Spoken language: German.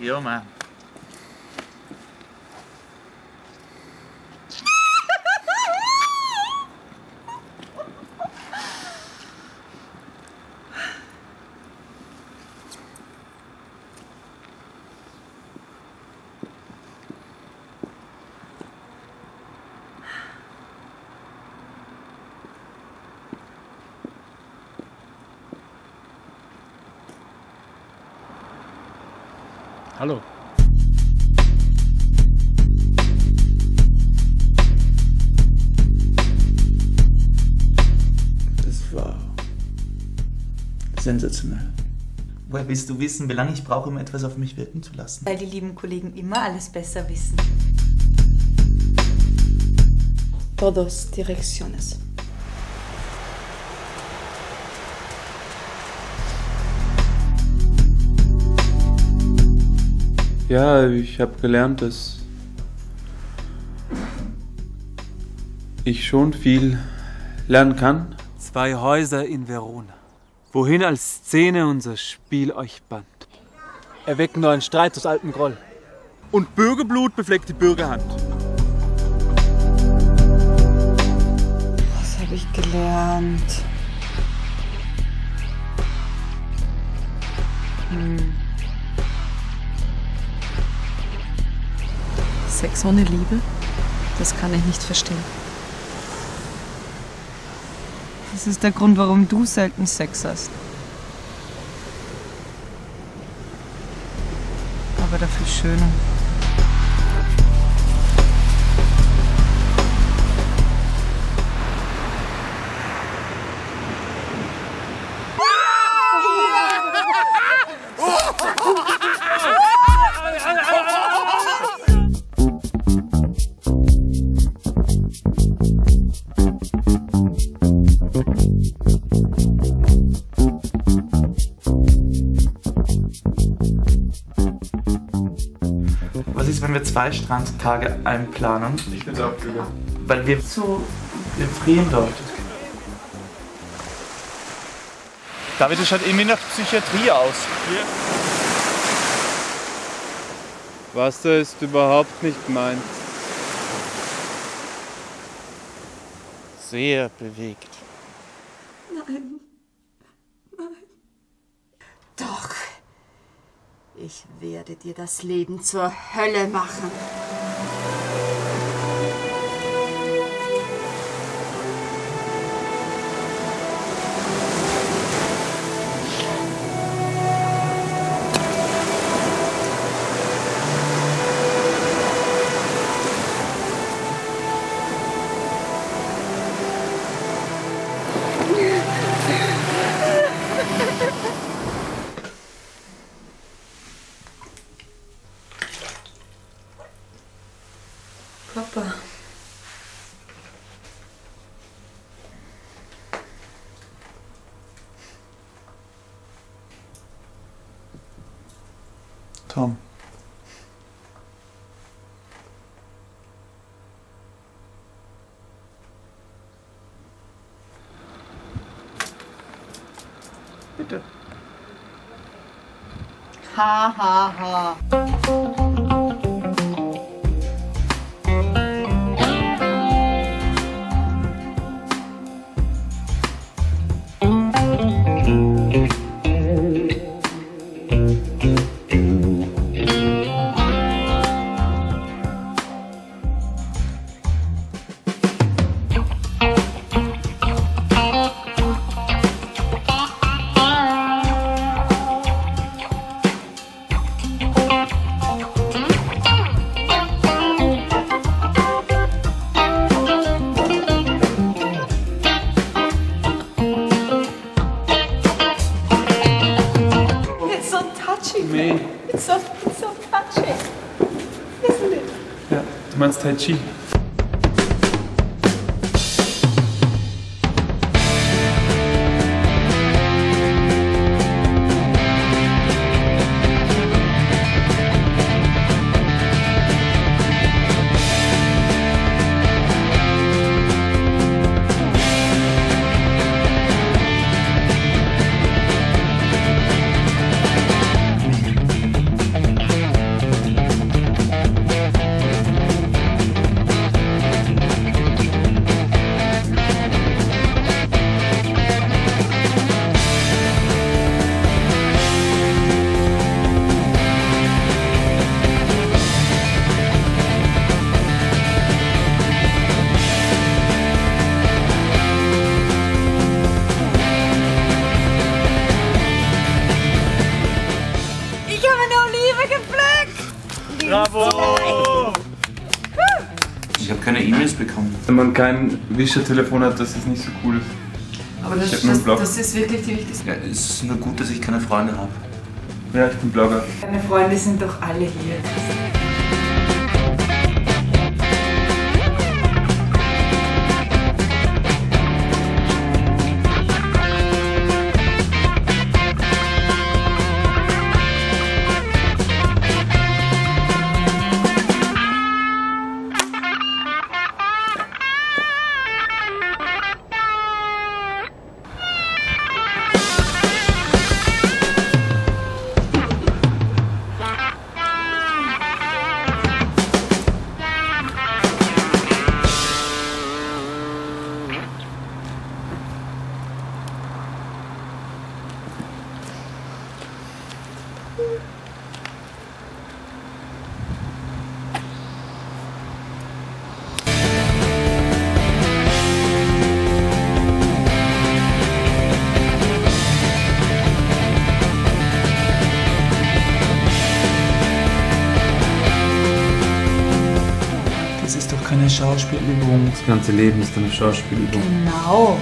Ja, Mann. Hallo. Das war sensationell. Woher willst du wissen, wie lange ich brauche, um etwas auf mich wirken zu lassen? Weil die lieben Kollegen immer alles besser wissen. Todos direcciones. Ja, ich habe gelernt, dass ich schon viel lernen kann. Zwei Häuser in Verona. Wohin als Szene unser Spiel euch band. Erwecken neuen Streit aus altem Groll. Und Bürgerblut befleckt die Bürgerhand. Was habe ich gelernt? Hm. Sex ohne Liebe? Das kann ich nicht verstehen. Das ist der Grund, warum du selten Sex hast. Aber dafür schöner. Zwei Strandtage einplanen? Ich auch gut. Weil wir so, wir frieren dort. David, das schaut irgendwie nach Psychiatrie aus. Wasser ist überhaupt nicht gemeint. Sehr bewegt. Nein. Doch. Ich werde dir das Leben zur Hölle machen. Papa. Tom. Bitte. Ha, ha, ha. So touchy. May. It's so, it's so touching. Isn't it? Ja, du meinst Tai Chi. Wenn man kein Wischertelefon hat, dass es nicht so cool ist. Aber das, Ich das, das ist wirklich die wichtigste. Ja, es ist nur gut, dass ich keine Freunde habe. Ja, ich bin Blogger. Deine Freunde sind doch alle hier. Das ist doch keine Schauspielübung. Das ganze Leben ist eine Schauspielübung. Genau.